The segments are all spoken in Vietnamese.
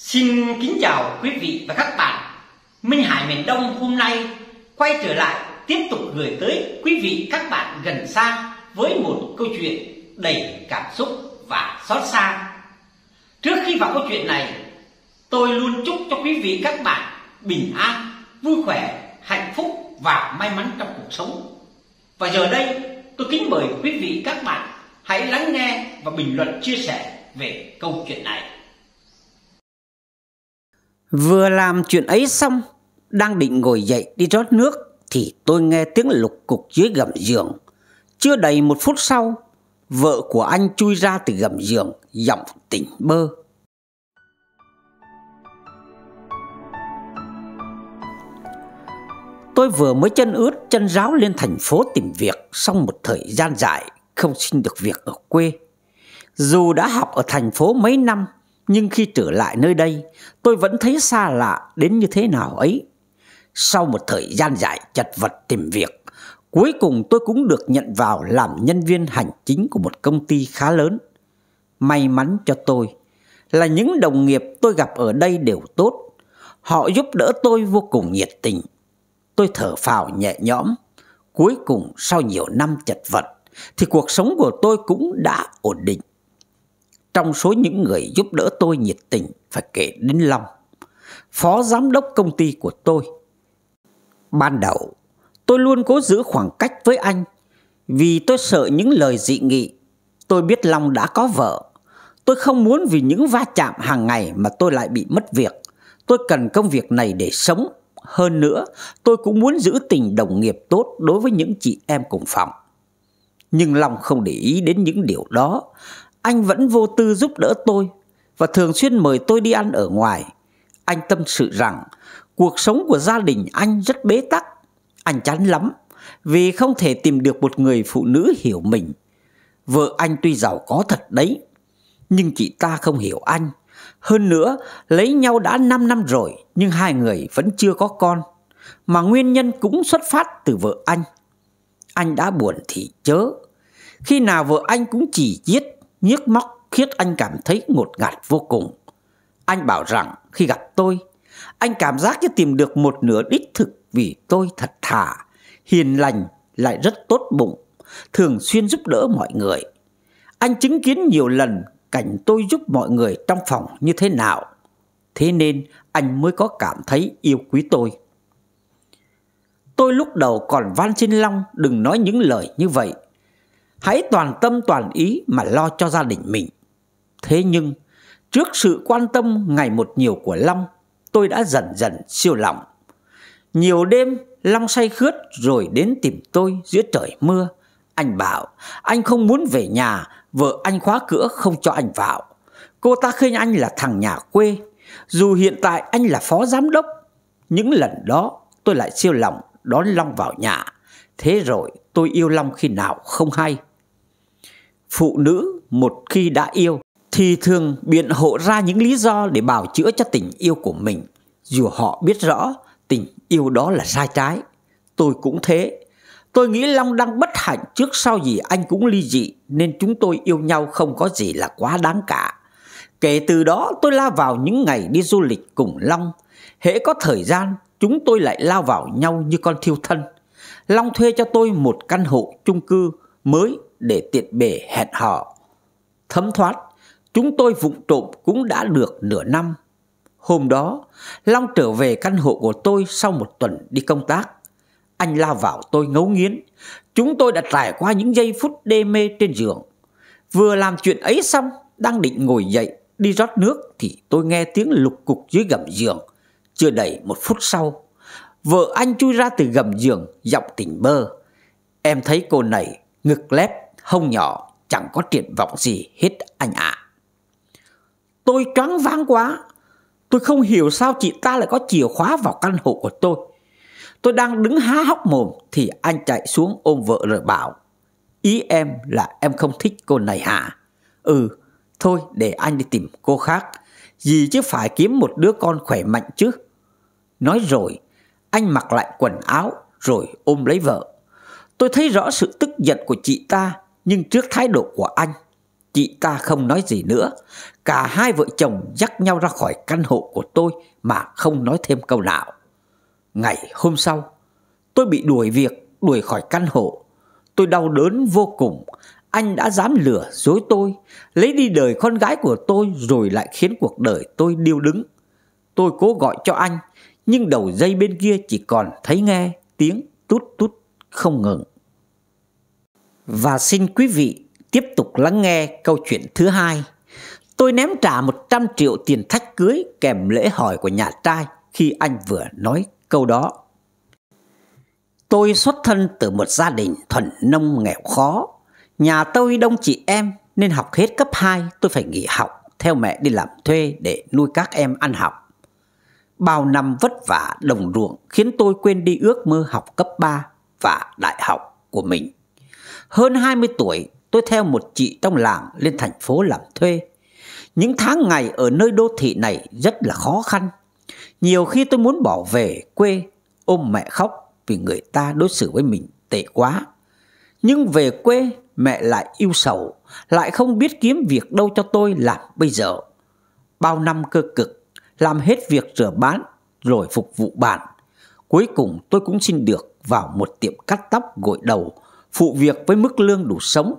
Xin kính chào quý vị và các bạn. Minh Hải miền Đông hôm nay quay trở lại tiếp tục gửi tới quý vị các bạn gần xa với một câu chuyện đầy cảm xúc và xót xa. Trước khi vào câu chuyện này, tôi luôn chúc cho quý vị các bạn bình an, vui khỏe, hạnh phúc và may mắn trong cuộc sống. Và giờ đây, tôi kính mời quý vị các bạn hãy lắng nghe và bình luận chia sẻ về câu chuyện này. Vừa làm chuyện ấy xong, đang định ngồi dậy đi rót nước thì tôi nghe tiếng lục cục dưới gầm giường. Chưa đầy một phút sau, vợ của anh chui ra từ gầm giường, giọng tỉnh bơ. Tôi vừa mới chân ướt chân ráo lên thành phố tìm việc sau một thời gian dài không xin được việc ở quê. Dù đã học ở thành phố mấy năm, nhưng khi trở lại nơi đây, tôi vẫn thấy xa lạ đến như thế nào ấy. Sau một thời gian dài chật vật tìm việc, cuối cùng tôi cũng được nhận vào làm nhân viên hành chính của một công ty khá lớn. May mắn cho tôi là những đồng nghiệp tôi gặp ở đây đều tốt. Họ giúp đỡ tôi vô cùng nhiệt tình. Tôi thở phào nhẹ nhõm. Cuối cùng sau nhiều năm chật vật thì cuộc sống của tôi cũng đã ổn định. Trong số những người giúp đỡ tôi nhiệt tình phải kể đến Long, phó giám đốc công ty của tôi. Ban đầu, tôi luôn cố giữ khoảng cách với anh vì tôi sợ những lời dị nghị. Tôi biết Long đã có vợ. Tôi không muốn vì những va chạm hàng ngày mà tôi lại bị mất việc. Tôi cần công việc này để sống. Hơn nữa, tôi cũng muốn giữ tình đồng nghiệp tốt đối với những chị em cùng phòng. Nhưng Long không để ý đến những điều đó. Anh vẫn vô tư giúp đỡ tôi và thường xuyên mời tôi đi ăn ở ngoài. Anh tâm sự rằng cuộc sống của gia đình anh rất bế tắc. Anh chán lắm vì không thể tìm được một người phụ nữ hiểu mình. Vợ anh tuy giàu có thật đấy, nhưng chị ta không hiểu anh. Hơn nữa, lấy nhau đã 5 năm rồi nhưng hai người vẫn chưa có con. Mà nguyên nhân cũng xuất phát từ vợ anh. Anh đã buồn thì chớ. Khi nào vợ anh cũng chỉ giết, nhức móc khiến anh cảm thấy ngột ngạt vô cùng. Anh bảo rằng khi gặp tôi, anh cảm giác như tìm được một nửa đích thực vì tôi thật thà, hiền lành, lại rất tốt bụng, thường xuyên giúp đỡ mọi người. Anh chứng kiến nhiều lần cảnh tôi giúp mọi người trong phòng như thế nào. Thế nên anh mới có cảm thấy yêu quý tôi. Tôi lúc đầu còn van xin Long đừng nói những lời như vậy. Hãy toàn tâm toàn ý mà lo cho gia đình mình. Thế nhưng, trước sự quan tâm ngày một nhiều của Long, tôi đã dần dần siêu lòng. Nhiều đêm, Long say khướt rồi đến tìm tôi giữa trời mưa. Anh bảo, anh không muốn về nhà, vợ anh khóa cửa không cho anh vào. Cô ta khinh anh là thằng nhà quê, dù hiện tại anh là phó giám đốc. Những lần đó tôi lại siêu lòng đón Long vào nhà. Thế rồi tôi yêu Long khi nào không hay. Phụ nữ một khi đã yêu thì thường biện hộ ra những lý do để bảo chữa cho tình yêu của mình. Dù họ biết rõ tình yêu đó là sai trái. Tôi cũng thế. Tôi nghĩ Long đang bất hạnh trước sau gì anh cũng ly dị, nên chúng tôi yêu nhau không có gì là quá đáng cả. Kể từ đó, tôi lao vào những ngày đi du lịch cùng Long. Hễ có thời gian, chúng tôi lại lao vào nhau như con thiêu thân. Long thuê cho tôi một căn hộ chung cư mới để tiện bề hẹn hò. Thấm thoát, chúng tôi vụng trộm cũng đã được nửa năm. Hôm đó, Long trở về căn hộ của tôi sau một tuần đi công tác. Anh lao vào tôi ngấu nghiến. Chúng tôi đã trải qua những giây phút đê mê trên giường. Vừa làm chuyện ấy xong, đang định ngồi dậy đi rót nước thì tôi nghe tiếng lục cục dưới gầm giường. Chưa đầy một phút sau, vợ anh chui ra từ gầm giường, giọng tỉnh bơ. Em thấy cô này ngực lép, hông nhỏ, chẳng có triển vọng gì hết anh ạ. Tôi choáng váng quá. Tôi không hiểu sao chị ta lại có chìa khóa vào căn hộ của tôi. Tôi đang đứng há hốc mồm thì anh chạy xuống ôm vợ rồi bảo. Ý em là em không thích cô này hả? Ừ, thôi để anh đi tìm cô khác. Gì chứ phải kiếm một đứa con khỏe mạnh chứ. Nói rồi, anh mặc lại quần áo rồi ôm lấy vợ. Tôi thấy rõ sự tức giận của chị ta, nhưng trước thái độ của anh, Chị ta không nói gì nữa. Cả hai vợ chồng dắt nhau ra khỏi căn hộ của tôi Mà không nói thêm câu nào. Ngày hôm sau Tôi bị đuổi việc Đuổi khỏi căn hộ. Tôi đau đớn vô cùng. Anh đã dám lừa dối tôi Lấy đi đời con gái của tôi Rồi lại khiến cuộc đời tôi điêu đứng. Tôi cố gọi cho anh Nhưng đầu dây bên kia chỉ còn thấy nghe Tiếng tút tút không ngừng. Và xin quý vị tiếp tục lắng nghe câu chuyện thứ hai. Tôi ném trả 100 triệu tiền thách cưới kèm lễ hỏi của nhà trai khi anh vừa nói câu đó. Tôi xuất thân từ một gia đình thuần nông nghèo khó. Nhà tôi đông chị em nên học hết cấp 2 tôi phải nghỉ học, theo mẹ đi làm thuê để nuôi các em ăn học. Bao năm vất vả đồng ruộng khiến tôi quên đi ước mơ học cấp 3 và đại học của mình. Hơn 20 tuổi tôi theo một chị trong làng lên thành phố làm thuê. Những tháng ngày ở nơi đô thị này rất là khó khăn. Nhiều khi tôi muốn bỏ về quê ôm mẹ khóc vì người ta đối xử với mình tệ quá. Nhưng về quê mẹ lại yêu sầu, lại không biết kiếm việc đâu cho tôi làm bây giờ. Bao năm cơ cực, làm hết việc rửa bán rồi phục vụ bạn. Cuối cùng tôi cũng xin được vào một tiệm cắt tóc gội đầu, phụ việc với mức lương đủ sống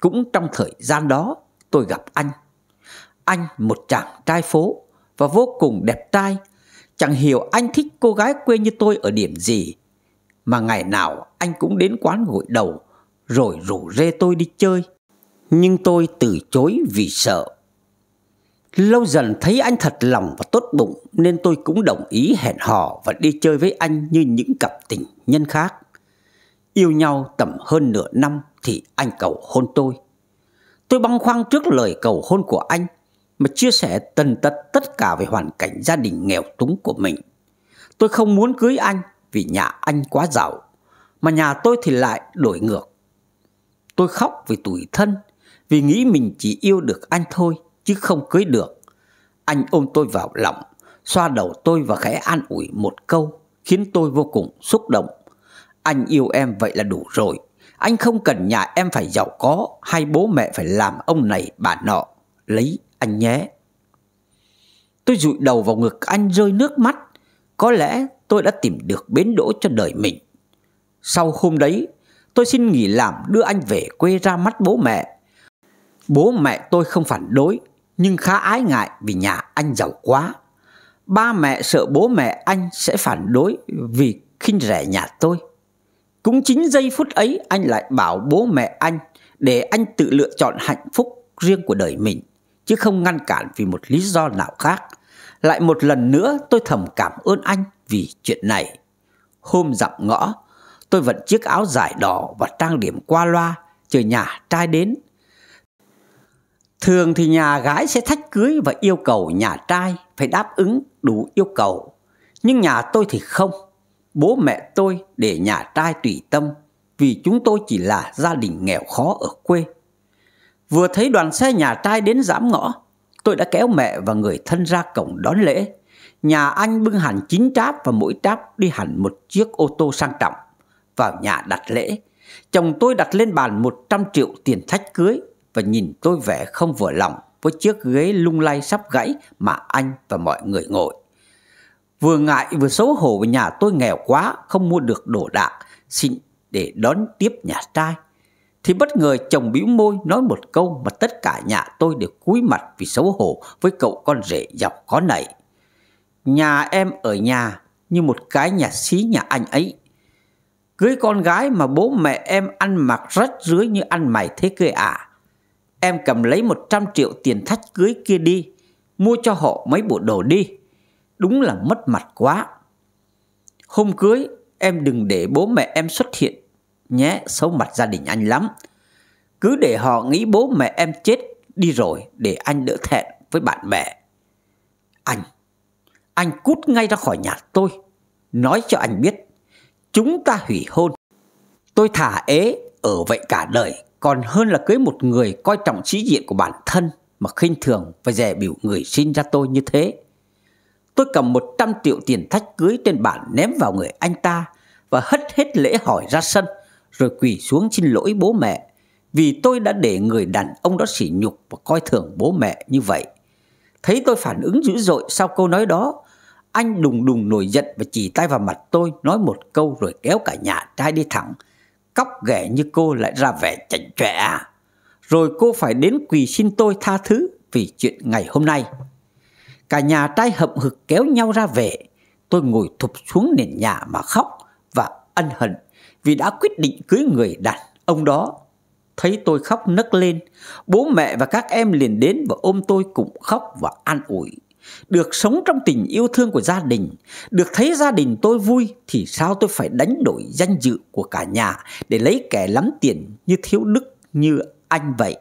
cũng trong thời gian đó, tôi gặp anh. Anh một chàng trai phố và vô cùng đẹp trai. Chẳng hiểu anh thích cô gái quê như tôi ở điểm gì. Mà ngày nào anh cũng đến quán gội đầu rồi rủ rê tôi đi chơi. Nhưng tôi từ chối vì sợ. Lâu dần thấy anh thật lòng và tốt bụng, nên tôi cũng đồng ý hẹn hò và đi chơi với anh như những cặp tình nhân khác. Yêu nhau tầm hơn nửa năm thì anh cầu hôn tôi. Tôi băng khoăn trước lời cầu hôn của anh mà chia sẻ tần tật tất cả về hoàn cảnh gia đình nghèo túng của mình. Tôi không muốn cưới anh vì nhà anh quá giàu, mà nhà tôi thì lại đổi ngược. Tôi khóc vì tủi thân, vì nghĩ mình chỉ yêu được anh thôi chứ không cưới được. Anh ôm tôi vào lòng, xoa đầu tôi và khẽ an ủi một câu khiến tôi vô cùng xúc động. Anh yêu em vậy là đủ rồi, anh không cần nhà em phải giàu có hay bố mẹ phải làm ông này bà nọ. Lấy anh nhé. Tôi rụi đầu vào ngực anh rơi nước mắt. Có lẽ tôi đã tìm được bến đỗ cho đời mình. Sau hôm đấy, tôi xin nghỉ làm đưa anh về quê ra mắt bố mẹ. Bố mẹ tôi không phản đối, nhưng khá ái ngại vì nhà anh giàu quá. Ba mẹ sợ bố mẹ anh sẽ phản đối vì khinh rẻ nhà tôi. Cũng chính giây phút ấy anh lại bảo bố mẹ anh để anh tự lựa chọn hạnh phúc riêng của đời mình, chứ không ngăn cản vì một lý do nào khác. Lại một lần nữa tôi thầm cảm ơn anh vì chuyện này. Hôm dặm ngõ, tôi vận chiếc áo dài đỏ và trang điểm qua loa, chờ nhà trai đến. Thường thì nhà gái sẽ thách cưới và yêu cầu nhà trai phải đáp ứng đủ yêu cầu. Nhưng nhà tôi thì không. Bố mẹ tôi để nhà trai tùy tâm vì chúng tôi chỉ là gia đình nghèo khó ở quê. Vừa thấy đoàn xe nhà trai đến giám ngõ, tôi đã kéo mẹ và người thân ra cổng đón lễ. Nhà anh bưng hẳn chín tráp và mỗi tráp đi hẳn một chiếc ô tô sang trọng. Vào nhà đặt lễ, chồng tôi đặt lên bàn 100 triệu tiền thách cưới và nhìn tôi vẻ không vừa lòng với chiếc ghế lung lay sắp gãy mà anh và mọi người ngồi. Vừa ngại vừa xấu hổ vì nhà tôi nghèo quá, không mua được đồ đạc, xin để đón tiếp nhà trai. Thì bất ngờ chồng bĩu môi nói một câu mà tất cả nhà tôi đều cúi mặt vì xấu hổ với cậu con rể dọc có này. Nhà em ở nhà như một cái nhà xí nhà anh ấy. Cưới con gái mà bố mẹ em ăn mặc rách rưới như ăn mày thế kia à. Em cầm lấy 100 triệu tiền thách cưới kia đi, mua cho họ mấy bộ đồ đi đúng là mất mặt quá. Hôm cưới, em đừng để bố mẹ em xuất hiện nhé, xấu mặt gia đình anh lắm. Cứ để họ nghĩ bố mẹ em chết đi rồi để anh đỡ thẹn với bạn bè. Anh, anh cút ngay ra khỏi nhà tôi, nói cho anh biết, chúng ta hủy hôn. Tôi thả ế ở vậy cả đời, còn hơn là cưới một người coi trọng sĩ diện của bản thân mà khinh thường và dè biểu người sinh ra tôi như thế. Tôi cầm 100 triệu tiền thách cưới trên bàn ném vào người anh ta và hất hết lễ hỏi ra sân rồi quỳ xuống xin lỗi bố mẹ vì tôi đã để người đàn ông đó sỉ nhục và coi thường bố mẹ như vậy. Thấy tôi phản ứng dữ dội sau câu nói đó, anh đùng đùng nổi giận và chỉ tay vào mặt tôi nói một câu rồi kéo cả nhà trai đi thẳng. Cóc ghẻ như cô lại ra vẻ chảnh chọe à. Rồi cô phải đến quỳ xin tôi tha thứ vì chuyện ngày hôm nay. Cả nhà trai hậm hực kéo nhau ra về. Tôi ngồi thụp xuống nền nhà mà khóc và ân hận vì đã quyết định cưới người đàn ông đó. Thấy tôi khóc nấc lên, bố mẹ và các em liền đến và ôm tôi cùng khóc và an ủi. Được sống trong tình yêu thương của gia đình, được thấy gia đình tôi vui thì sao tôi phải đánh đổi danh dự của cả nhà để lấy kẻ lắm tiền như thiếu đức như anh vậy.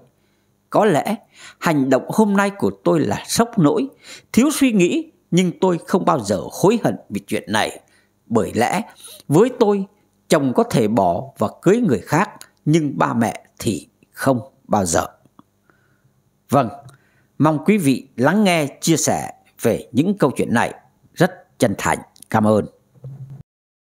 Có lẽ hành động hôm nay của tôi là sốc nỗi, thiếu suy nghĩ nhưng tôi không bao giờ hối hận vì chuyện này. Bởi lẽ với tôi chồng có thể bỏ và cưới người khác nhưng ba mẹ thì không bao giờ. Vâng, mong quý vị lắng nghe chia sẻ về những câu chuyện này rất chân thành. Cảm ơn.